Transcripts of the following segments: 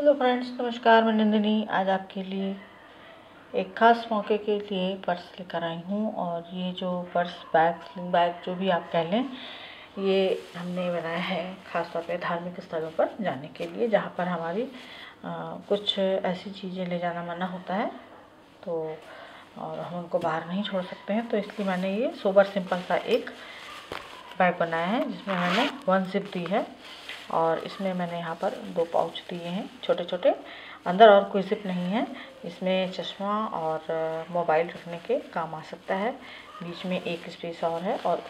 Hello friends नमस्कार मैं नंदिनी। आज आपके लिए एक ख़ास मौके के लिए पर्स लेकर आई हूँ और ये जो पर्स बैग स्लिंग बैग जो भी आप कह लें ये हमने बनाया है ख़ास तौर पे धार्मिक स्थलों पर जाने के लिए जहाँ पर हमारी आ, कुछ ऐसी चीज़ें ले जाना मना होता है। तो और हम उनको बाहर नहीं छोड़ सकते हैं तो इसलिए मैंने ये सोबर सिंपल सा एक बैग बनाया है जिसमें मैंने वन जिप दी है। और इसमें मैंने यहाँ पर दो पाउच दिए हैं छोटे छोटे अंदर और कोई जिप नहीं है। इसमें चश्मा और मोबाइल रखने के काम आ सकता है। बीच में एक स्पेस और है और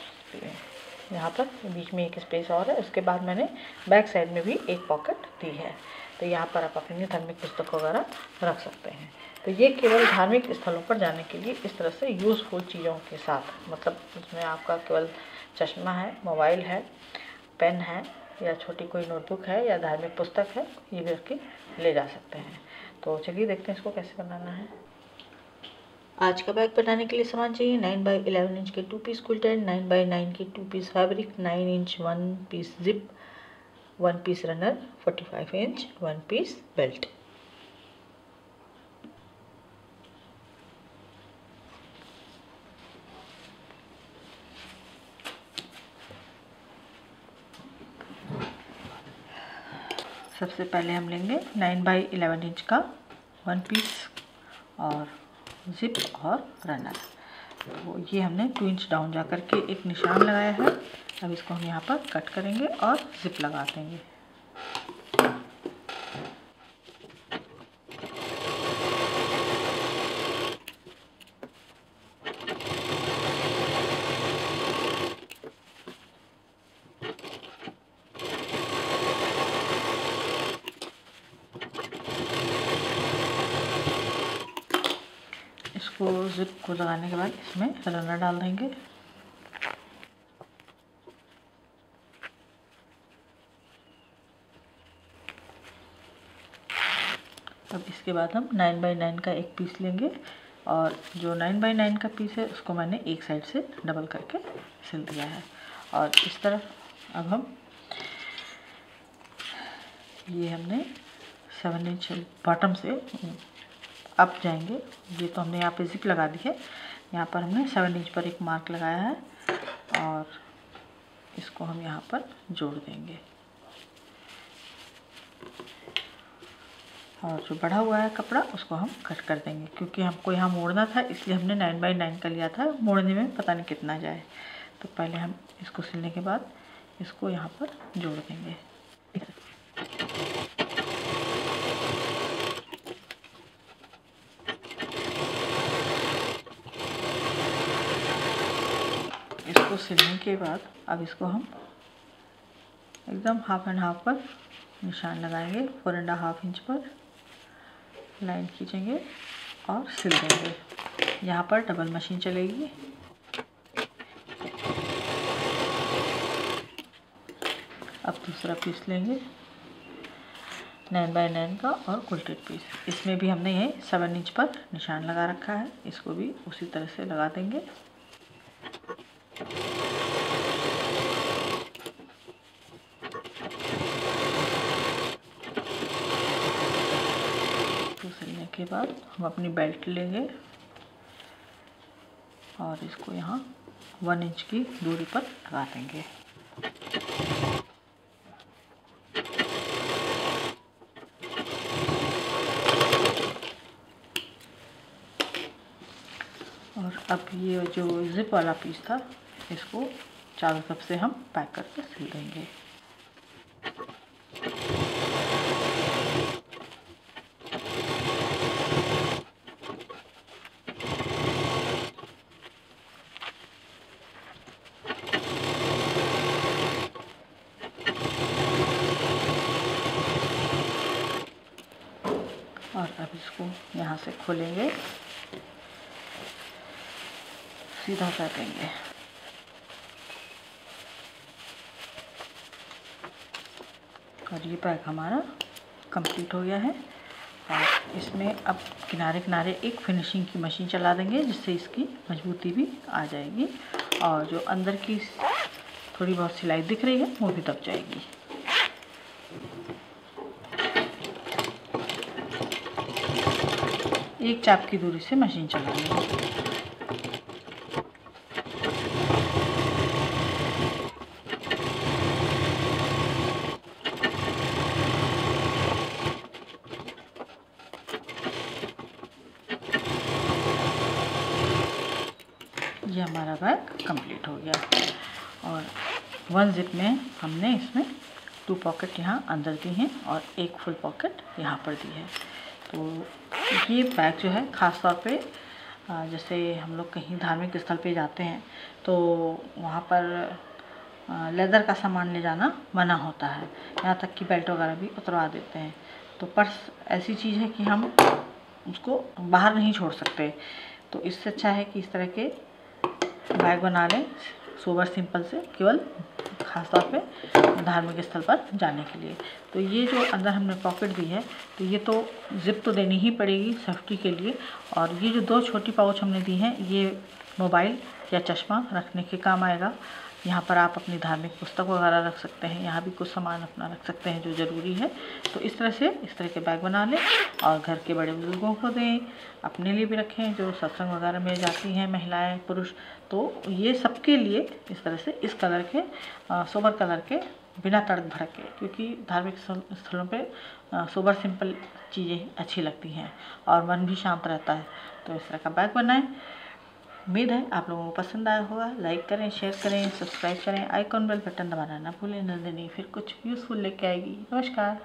यहाँ पर बीच में एक स्पेस और है। उसके बाद मैंने बैक साइड में भी एक पॉकेट दी है। तो यहाँ पर आप अपनी धार्मिक पुस्तक वगैरह रख सकते हैं। तो ये केवल धार्मिक स्थलों पर जाने के लिए इस तरह से यूज़फुल चीज़ों के साथ मतलब उसमें आपका केवल चश्मा है, मोबाइल है, पेन है या छोटी कोई नोटबुक है या धार्मिक पुस्तक है, ये भी रख ले जा सकते हैं। तो चलिए देखते हैं इसको कैसे बनाना है। आज का बैग बनाने के लिए सामान चाहिए नाइन बाई इलेवन इंच के टू पीस कुल्टन नाइन बाई नाइन के two piece fabric nine inch one piece zip one piece runner forty five inch one piece belt सबसे पहले हम लेंगे नाइन बाई एलेवन इंच का वन पीस और zip और रनर तो ये हमने टू इंच डाउन जा कर के एक निशान लगाया है। अब इसको हम यहाँ पर कट करेंगे और जिप लगा देंगे। इसको जिप को लगाने के बाद इसमें रनर डाल देंगे। अब इसके बाद हम नाइन बाई नाइन का एक पीस लेंगे और जो नाइन बाई नाइन का पीस है, उसको मैंने एक साइड से डबल करके सिल दिया है। और इस तरफ़ अब हम, ये हमने सेवन इंच बॉटम से अप जाएँगे। ये तो हमने यहाँ पे जिप लगा दी है। यहाँ पर हमने सेवन इंच पर एक मार्क लगाया है और इसको हम यहाँ पर जोड़ देंगे। और जो बढ़ा हुआ है कपड़ा, उसको हम कट कर देंगे। क्योंकि हमको यहाँ मोड़ना था, इसलिए हमने नाइन बाई नाइन का लिया था। मोड़ने में पता नहीं कितना जाए। तो पहले हम इसको सिलने के बाद इसको यहाँ पर जोड़ देंगे। इसको सिलने के बाद अब इसको हम एकदम हाफ़ एंड हाफ़ पर निशान लगाएँगे फोर एंड हाफ़ इंच पर लाइन खींचेंगे और सिल देंगे। यहाँ पर डबल मशीन चलेगी। अब दूसरा पीस लेंगे नाइन बाय नाइन का और कुल्टेड पीस इसमें भी हमने ये सेवन इंच पर निशान लगा रखा है। इसको भी उसी तरह से लगा देंगे। सिलने के बाद हम अपनी बेल्ट लेंगे और इसको यहाँ वन इंच की दूरी पर लगा देंगे। और अब ये जो ज़िप वाला पीस था इसको चारों तरफ़ से हम पैक करके सिल देंगे। और अब इसको यहाँ से खोलेंगे। सीधा कर देंगे। और ये पैक हमारा कंप्लीट हो गया है। और इसमें अब किनारे किनारे एक फिनिशिंग की मशीन चला देंगे, जिससे इसकी मजबूती भी आ जाएगी। और जो अंदर की थोड़ी बहुत सिलाई दिख रही है, वो भी दब जाएगी। एक चाप की दूरी से मशीन चलाएँगे। ये हमारा बैग कंप्लीट हो गया। और वन जिप में हमने इसमें टू पॉकेट यहाँ अंदर दी हैं और एक फुल पॉकेट यहाँ पर दी है। तो ये बैग जो है, ख़ास तौर पे जैसे हम लोग कहीं धार्मिक स्थल पे जाते हैं तो वहाँ पर लेदर का सामान ले जाना मना होता है। यहाँ तक कि बेल्ट वगैरह भी उतरवा देते हैं। तो पर्स ऐसी चीज़ है कि हम उसको बाहर नहीं छोड़ सकते। तो इससे अच्छा है कि इस तरह के बैग बना लें सोबर सिंपल से, केवल ख़ास तौर पे धार्मिक स्थल पर जाने के लिए। तो ये जो अंदर हमने पॉकेट दी है तो ये तो जिप तो देनी ही पड़ेगी सेफ्टी के लिए। और ये जो दो छोटी पाउच हमने दी हैं, ये मोबाइल या चश्मा रखने के काम आएगा। यहाँ पर आप अपनी धार्मिक पुस्तक वगैरह रख सकते हैं, यहाँ भी कुछ सामान अपना रख सकते हैं जो ज़रूरी है। तो इस तरह से इस तरह के बैग बना लें और घर के बड़े बुज़ुर्गों को दें, अपने लिए भी रखें जो सत्संग वगैरह में जाती हैं, महिलाएँ, पुरुष। तो ये सबके लिए इस तरह से इस कलर के सोबर कलर के बिना तड़क भड़क के क्योंकि धार्मिक स्थलों पर सोबर सिंपल चीज़ें अच्छी लगती हैं और मन भी शांत रहता है। तो इस तरह का बैग बनाएँ। उम्मीद है आप लोगों को पसंद आया होगा। लाइक करें शेयर करें सब्सक्राइब करें। आइकॉन बेल बटन दबाना ना भूलें। नंदिनी फिर कुछ यूज़फुल लेके आएगी। नमस्कार।